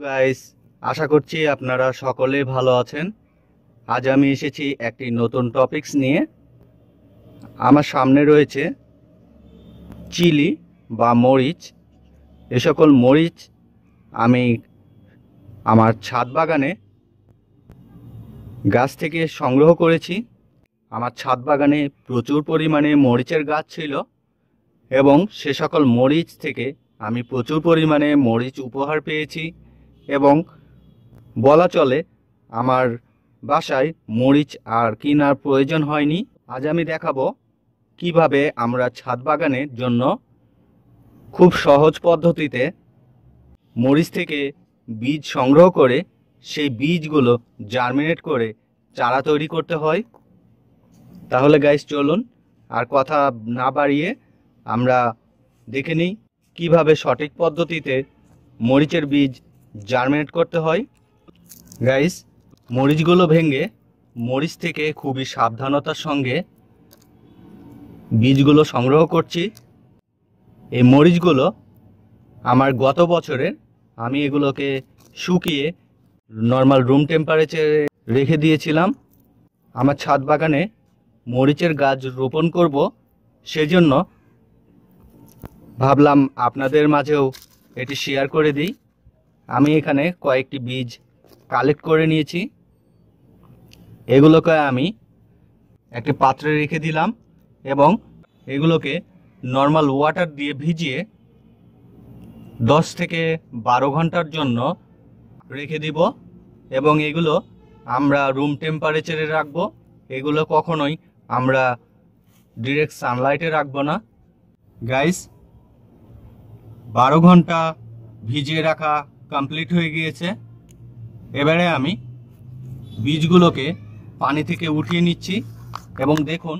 Guys আশা করছি আপনারা সকলে ভালো আছেন। আজ আমি এসেছি একটি নতুন টপিকস নিয়ে। আমার সামনে রয়েছে চিলি বা মরিচ। এ সকল মরিচ আমি আমার ছাদ বাগানে গাছ থেকে সংগ্রহ করেছি। আমার ছাদ বাগানে প্রচুর পরিমাণে মরিচের গাছ ছিল এবং সে সকল মরিচ থেকে আমি প্রচুর পরিমাণে মরিচ উপহার পেয়েছি। বলা চলে আমার বাসায় মরিচ আর কেনার প্রয়োজন হয়নি। আজ আমি দেখাবো কীভাবে আমরা ছাদ বাগানের জন্য খুব সহজ পদ্ধতিতে মরিচ থেকে বীজ সংগ্রহ করে সেই বীজগুলো জার্মিনেট করে চারা তৈরি করতে হয়। তাহলে গাইস চলুন আর কথা না বাড়িয়ে আমরা দেখে নিই কীভাবে সঠিক পদ্ধতিতে মরিচের বীজ জার্মিনেট করতে হয়। গাইস, মরিচগুলো ভেঙে, মরিচ থেকে খুবই সাবধানতার সঙ্গে বীজগুলো সংগ্রহ করছি। এই মরিচগুলো আমার গত বছরের আমি এগুলোকে শুকিয়ে নর্মাল রুম টেম্পারেচারে রেখে দিয়েছিলাম। আমার ছাদ বাগানে মরিচের গাছ রোপণ করব, সেজন্য ভাবলাম আপনাদের মাঝেও এটি শেয়ার করে দিই। আমি এখানে কয়েকটি বীজ কালেক্ট করে নিয়েছি। এগুলোকে আমি একটি পাত্রে রেখে দিলাম এবং এগুলোকে নর্মাল ওয়াটার দিয়ে ভিজিয়ে দশ থেকে বারো ঘণ্টার জন্য রেখে দিব এবং এগুলো আমরা রুম টেম্পারেচারে রাখব। এগুলো কখনোই আমরা ডিরেক্ট সানলাইটে রাখব না। গাইস বারো ঘণ্টা ভিজিয়ে রাখা কমপ্লিট হয়ে গিয়েছে। এবারে আমি বীজগুলোকে পানি থেকে উঠিয়ে নিচ্ছি এবং দেখুন,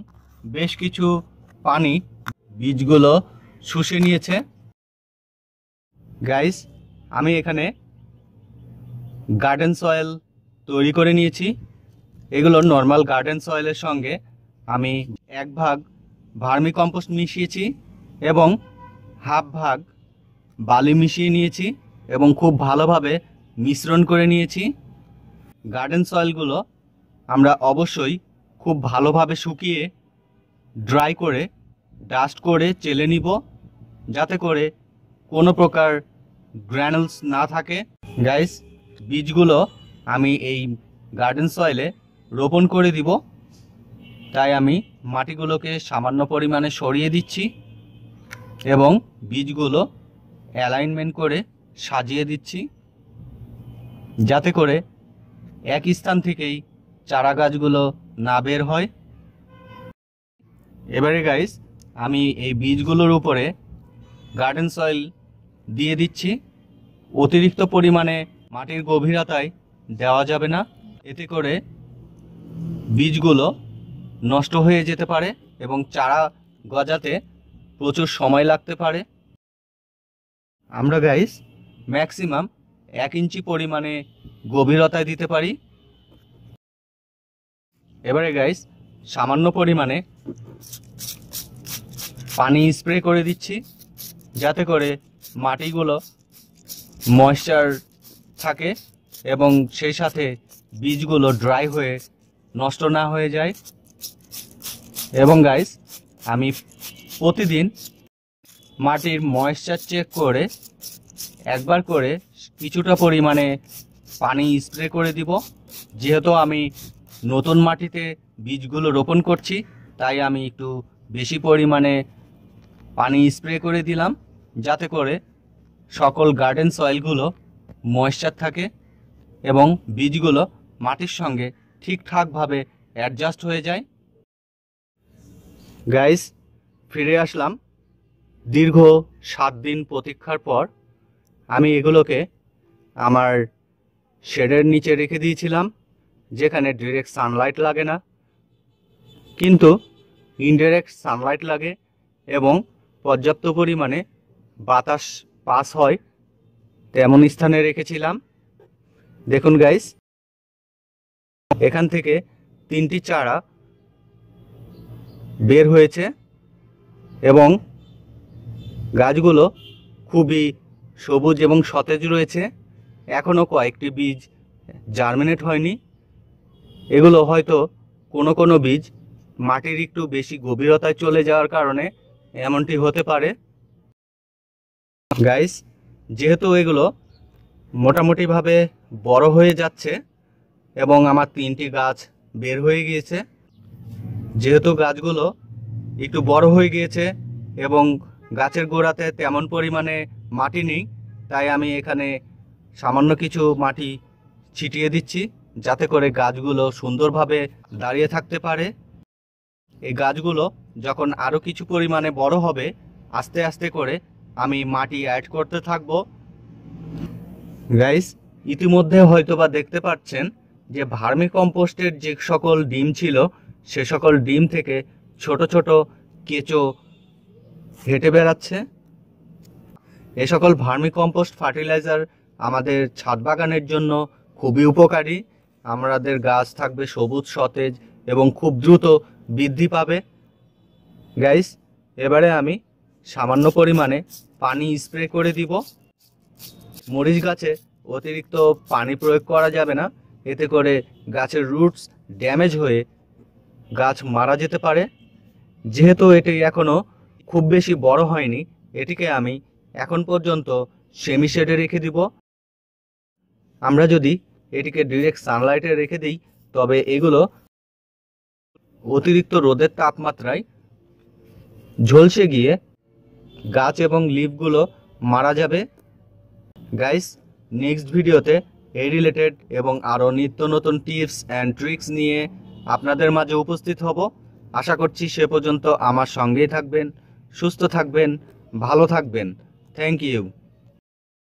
বেশ কিছু পানি বীজগুলো শুষে নিয়েছে। গাইস আমি এখানে গার্ডেন সয়েল তৈরি করে নিয়েছি। এগুলো নর্মাল গার্ডেন সয়েলের সঙ্গে আমি এক ভাগ ভার্মি কম্পোস্ট মিশিয়েছি এবং হাফ ভাগ বালি মিশিয়ে নিয়েছি। এবং খুব ভালোভাবে মিশ্রণ করে নিয়েছি। গার্ডেন সয়েলগুলো আমরা অবশ্যই খুব ভালোভাবে শুকিয়ে ড্রাই করে ডাস্ট করে চেলে নিব, যাতে করে কোনো প্রকার গ্র্যানুলস না থাকে। গাইস বীজগুলো আমি এই গার্ডেন সয়েলে রোপণ করে দিব। তাই আমি মাটিগুলোকে সামান্য পরিমাণে সরিয়ে দিচ্ছি এবং বীজগুলো অ্যালাইনমেন্ট করে সাজিয়ে দিচ্ছি। যাতে করে এক স্থান থেকেই চারা গাছগুলো না বের হয়। এবারে গাইস আমি এই বীজগুলোর উপরে গার্ডেন সয়েল দিয়ে দিচ্ছি। অতিরিক্ত পরিমাণে মাটির গভীরতায় দেওয়া যাবে না। এতে করে বীজগুলো নষ্ট হয়ে যেতে পারে এবং চারা গজাতে প্রচুর সময় লাগতে পারে। আমরা গাইস ম্যাক্সিমাম এক ইঞ্চি পরিমাণে গভীরতায় দিতে পারি। এবারে গাইস সামান্য পরিমাণে পানি স্প্রে করে দিচ্ছি, যাতে করে মাটিগুলো ময়েশ্চার থাকে এবং সেই সাথে বীজগুলো ড্রাই হয়ে নষ্ট না হয়ে যায়। এবং গাইস আমি প্রতিদিন মাটির ময়েশ্চার চেক করে একবার করে কিছুটা পরিমাণে পানি স্প্রে করে দিব। যেহেতু আমি নতুন মাটিতে বীজগুলো রোপণ করছি, তাই আমি একটু বেশি পরিমাণে পানি স্প্রে করে দিলাম, যাতে করে সকল গার্ডেন সয়েলগুলো ময়েশ্চার থাকে এবং বীজগুলো মাটির সঙ্গে ঠিকঠাকভাবে অ্যাডজাস্ট হয়ে যায়। গাইস, ফিরে আসলাম। দীর্ঘ সাত দিন প্রতীক্ষার পর আমি এগুলোকে আমার শেডের নিচে রেখে দিয়েছিলাম, যেখানে ডিরেক্ট সানলাইট লাগে না। কিন্তু ইনডিরেক্ট সানলাইট লাগে এবং পর্যাপ্ত পরিমাণে বাতাস পাস হয়, তেমন স্থানে রেখেছিলাম। দেখুন গাইস এখান থেকে তিনটি চারা বের হয়েছে এবং গাছগুলো খুবই সবুজ এবং সতেজ রয়েছে। এখনও কয়েকটি বীজ জার্মিনেট হয়নি। এগুলো হয়তো কোনো কোনো বীজ মাটির একটু বেশি গভীরতায় চলে যাওয়ার কারণে এমনটি হতে পারে। গাইস যেহেতু এগুলো মোটামুটিভাবে বড় হয়ে যাচ্ছে এবং আমার তিনটি গাছ বের হয়ে গিয়েছে, যেহেতু গাছগুলো একটু বড় হয়ে গিয়েছে এবং গাছের গোড়াতে তেমন পরিমাণে মাটি নেই, তাই আমি এখানে সামান্য কিছু মাটি ছিটিয়ে দিচ্ছি, যাতে করে গাছগুলো সুন্দরভাবে দাঁড়িয়ে থাকতে পারে। এই গাছগুলো যখন আরও কিছু পরিমাণে বড় হবে, আস্তে আস্তে করে আমি মাটি অ্যাড করতে থাকব। গাইস ইতিমধ্যে হয়তোবা দেখতে পাচ্ছেন যে ভার্মি কম্পোস্টের যে সকল ডিম ছিল, সে সকল ডিম থেকে ছোট ছোট কেঁচো হেঁটে বেড়াচ্ছে। এ সকল ভার্মি কম্পোস্ট ফার্টিলাইজার আমাদের ছাদ বাগানের জন্য খুবই উপকারী। আমাদের গাছ থাকবে সবুজ, সতেজ এবং খুব দ্রুত বৃদ্ধি পাবে। গাইস, এবারে আমি সামান্য পরিমাণে পানি স্প্রে করে দিব। মরিচ গাছে অতিরিক্ত পানি প্রয়োগ করা যাবে না। এতে করে গাছের রুটস ড্যামেজ হয়ে গাছ মারা যেতে পারে। যেহেতু এটি এখনও খুব বেশি বড় হয়নি, এটিকে আমি এখন পর্যন্ত সেমি শেডে রেখে দিব। আমরা যদি এটিকে ডিরেক্ট সানলাইটে রেখে দিই, তবে এগুলো অতিরিক্ত রোদের তাপমাত্রায় ঝলসে গিয়ে গাছ এবং লিফগুলো মারা যাবে। গাইস নেক্সট ভিডিওতে এই রিলেটেড এবং আরও নিত্য নতুন টিপস অ্যান্ড ট্রিক্স নিয়ে আপনাদের মাঝে উপস্থিত হব। আশা করছি সে পর্যন্ত আমার সঙ্গেই থাকবেন। সুস্থ থাকবেন ভালো থাকবেন। Thank you